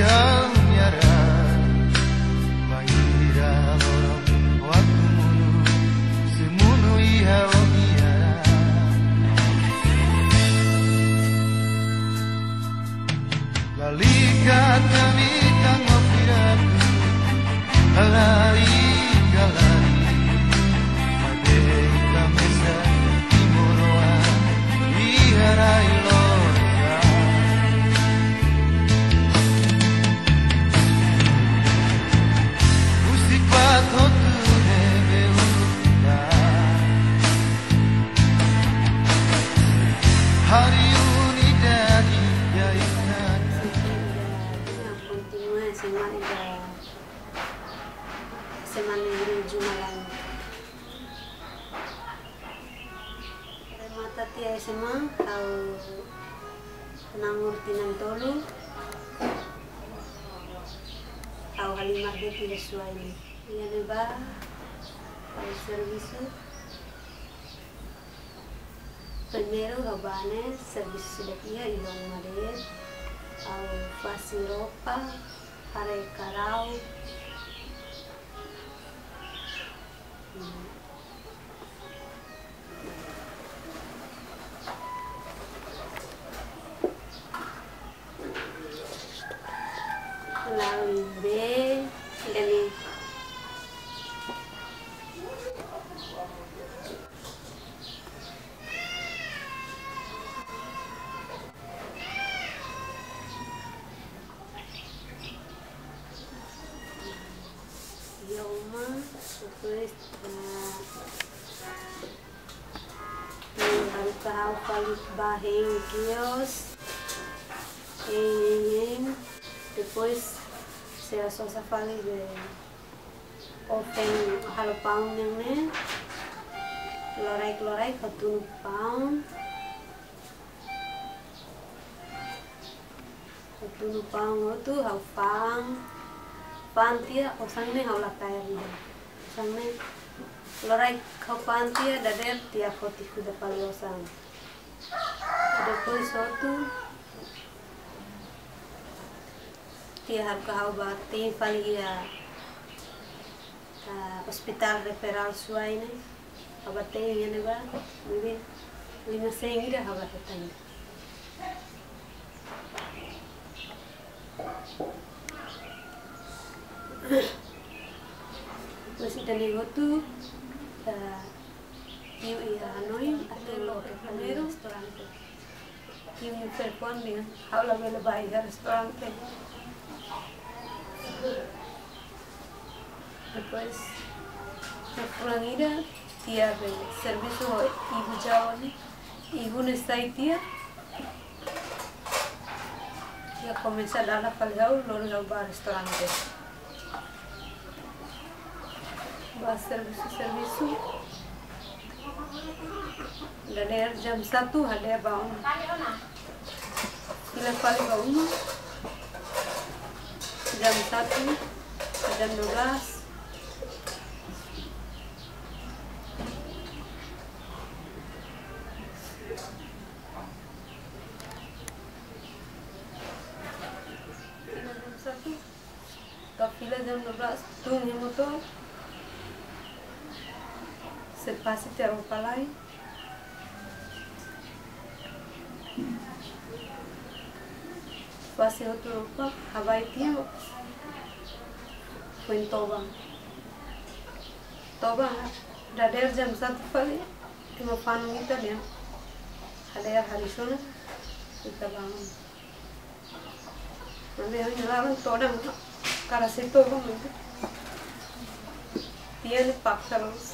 her Valdemar de Suárez. Ella me va al servicio. Primero Havana, serviço daqui, aí não maré, ao faço ropa para Icarau. Mm-hmm. Laude filha minha. E uma, depois, carro falo barreiro aqui, ó. E, depois se a só fale de ofen halapang yang ne. Lorai lorai katun pang katun pang itu halpang pantia osang ne hau lakai ria osang ne lorai kau pantia dader tia koti kuda pali osang outro tia asistir halka u baahatay faliga hospital referal suwayne habatayyanaba midi limasaygira habahatayna mas danigotu kiu iya anoin atau lo primero restaurante kiu performing haula bela baik restaurante. Después, Ranira Tiare, servicio Ibu Jaoni, Ibu Nestai Tia, y a comenzar a la palgao, lo nuevo restaurante. Va servicio, servicio. Galer jam satu, haler baun. Ila palgao, jam 1 jam 12 kafilah jam 12 tunggu motor. Sepasi teropalai paseio para Hawaii Tiempo. Fue en Toba. Toba, Rader Jamsat Fali, que me fan un italiano. Jalea Harishona, y Tabano. Me ayudaron toda, cara se todo mundo. Tiene pájaros.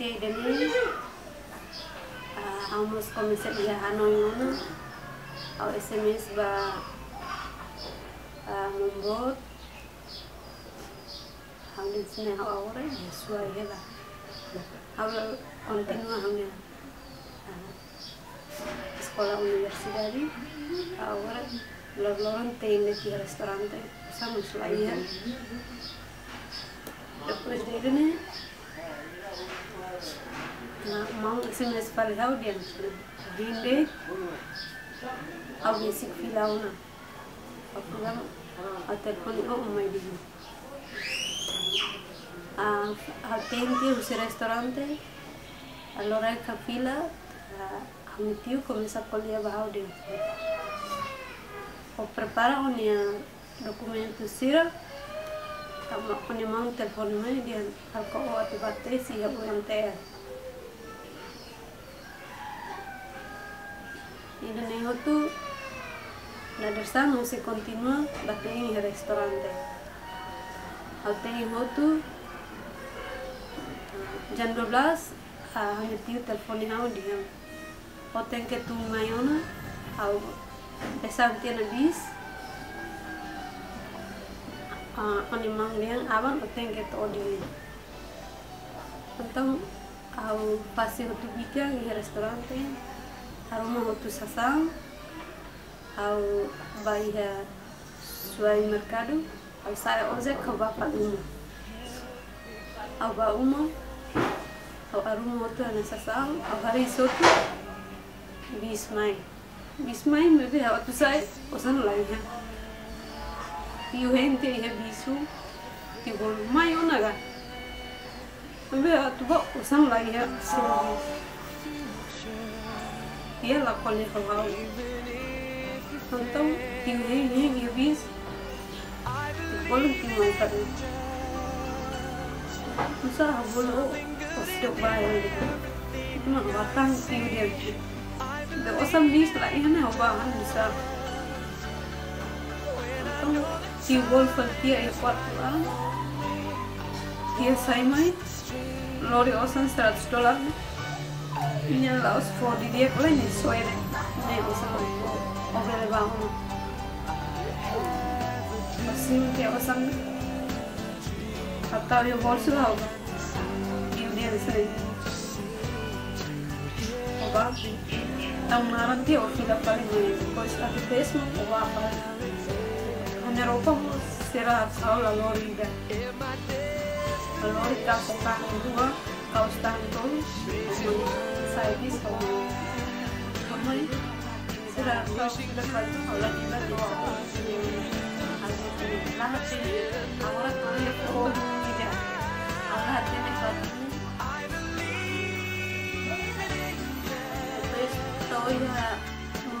day the name. Uh, almost comecei a anonyona ao SMS ba uh, mumbot hawlin sina awore suwa yela hawlo continua hawlin escola universidade awore lorloran teine ti restaurante sama suwa yela depois dele né na mau SMS fale hau dia dinde au basic filau na aku lam au telefon ko umai di a atenti usi restaurante allora ka fila a mi tio começa a colher dia o prepara unia documento sira waxni maanta telefoonimaydeen halka oo dhibaataysi iyo weynteen idanay hotu nadersano se continua batei restaurante haltei hotu jan doblas a hametiu telefonihau dihem hoten ke tu mayona au pesantiana bis uh, oni mang liang awan uteng ke to di então au pasi hotu bika di restaurante aruma hotu sasang au bai ha suai mercado au sai oze ka bapa uma au ba uma au aruma hotu ana sasang au hari sotu bismai. Bismai mebe ha tu sai osan lai Tiu gente ihe bisu tiu gol mai ona ga. Mbe atu ba usang lagi ya sini. Dia la hawau Então tiu he he he bis Bolong tiu mai tadi Musa bolo osdok bayo Itu mah batang tiu dia Da osam bis la ihana hawa bisa Então tiu Golful Tier Ecuador Tier Saimai Lori Ocean 100 dolar Minha Laos for di dia kula ni soe ne ne osan oke le bang Masim ke osan hatta yo bolsu lau Iu dia disai Oba Tau naran dia o fila paling ne Pois a ti pesmo o apa Gerontoloog será a Lorida. A Lorida está em rua, causando dores, sai disso. A será causada para a Lorida de Saula. A gente agora toda a cor de ideia. Agora tem que fazer. Estou indo a um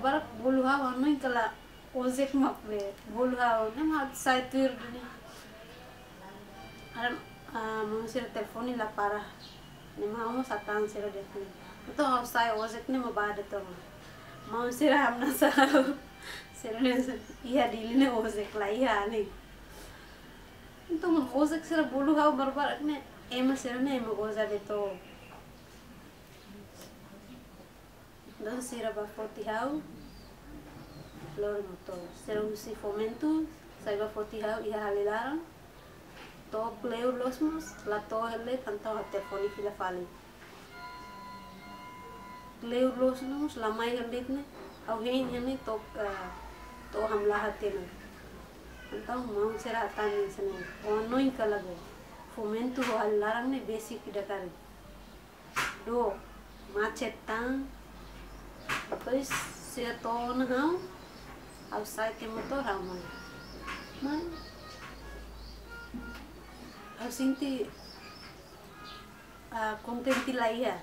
barak bulha wanu kala ozek makle bulha wanu ma sai tuir duni aram mama sira telefon ila para ne ma mo satan sira dekni to ha sai ozek ne ma bad to mama sira hamna sa sira ne iya dili ne ozek la iya ne तो मुझे हो सक सिर्फ़ बोलूँगा बरबर अपने एम सिर ने एम गोजा दे तो Então, sira ba fortihau, lor motor. Sira usi fomento, sai ba fortihau iha halilaran. To pleu losmos, la to hele tantau ha telefoni fila fali. Pleu losmos, la mai helit ne, au hein yani to to hamla hatena. Então, mau sira atani sene. O noin kalago. Fomento ho halilaran ne basic dakari. Do, macetang, depois se torna não ao sai que motor mãe mas eu senti a contente lá ia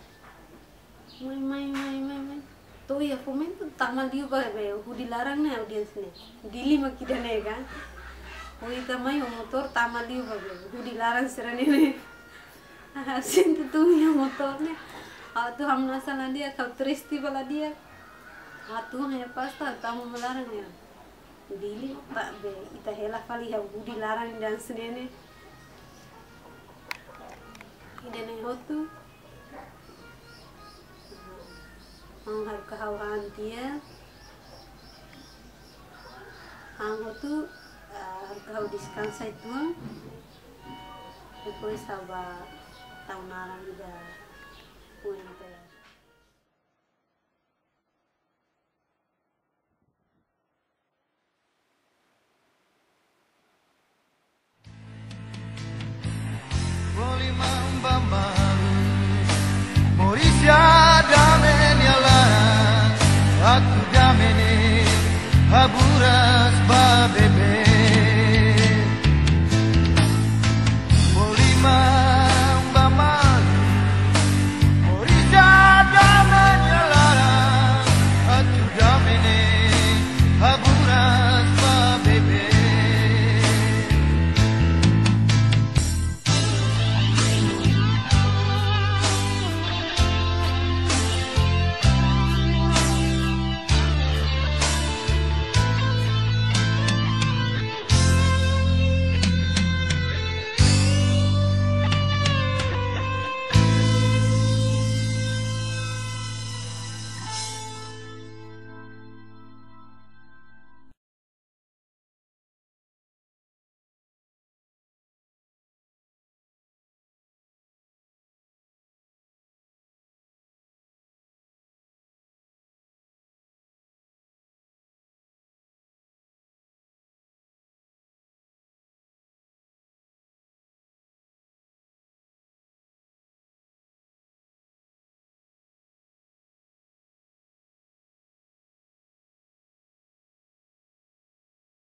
mãe mãe mãe mãe mãe to ia fomento tamal dia ba be hu dilarang ne audience ne dili makida ne kan Hui tamai o motor tamal dia ba be hu dilarang serane ne senti tu ya motor ne tu हम नसा dia kau tristi bala dia atu hanya pasta tamu melarang ya. Dili tak be ita hela kali ya budi larang dan senene ide ne hotu. Ang har kahawan dia ang hotu har kahau descansa itu depois estava tahu narang juga punya